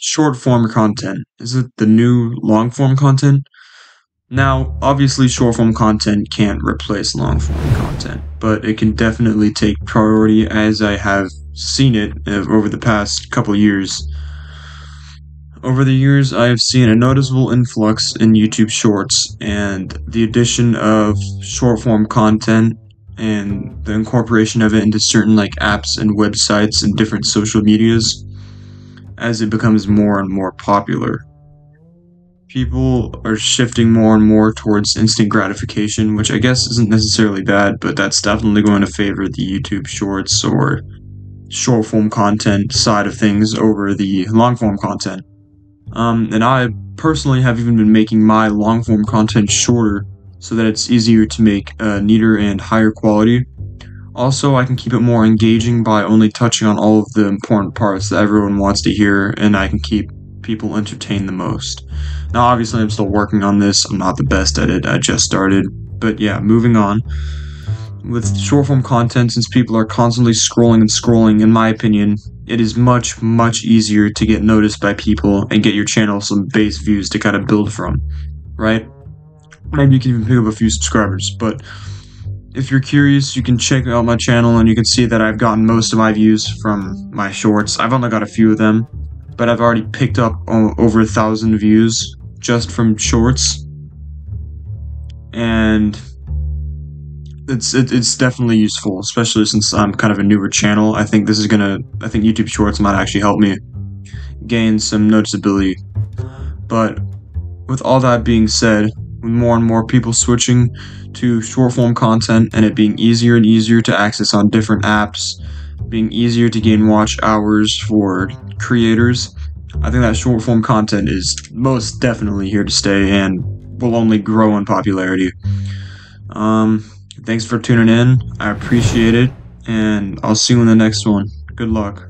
short form content? Is it the new long form content? Now, obviously, short form content can't replace long form content, but it can definitely take priority as I have seen it uh, over the past couple years. Over the years, I have seen a noticeable influx in YouTube Shorts and the addition of short form content and the incorporation of it into certain like apps and websites and different social medias as it becomes more and more popular. People are shifting more and more towards instant gratification, which I guess isn't necessarily bad, but that's definitely going to favor the YouTube Shorts or short form content side of things over the long form content. Um, and I personally have even been making my long form content shorter so that it's easier to make uh, neater and higher quality. Also, I can keep it more engaging by only touching on all of the important parts that everyone wants to hear, and I can keep people entertained the most. Now, obviously, I'm still working on this. I'm not the best at it. I just started. But yeah, moving on. With short form content, since people are constantly scrolling and scrolling, in my opinion, it is much, much easier to get noticed by people and get your channel some base views to kind of build from, right? Maybe you can even pick up a few subscribers, but if you're curious, you can check out my channel and you can see that I've gotten most of my views from my shorts. I've only got a few of them, but I've already picked up over a thousand views just from shorts. And it's it, it's definitely useful, especially since I'm kind of a newer channel. I think this is gonna I think YouTube Shorts might actually help me gain some noticeability. But with all that being said, with more and more people switching to short form content and it being easier and easier to access on different apps, being easier to gain watch hours for creators, I think that short form content is most definitely here to stay and will only grow in popularity. Um, Thanks for tuning in. I appreciate it. And I'll see you in the next one. Good luck.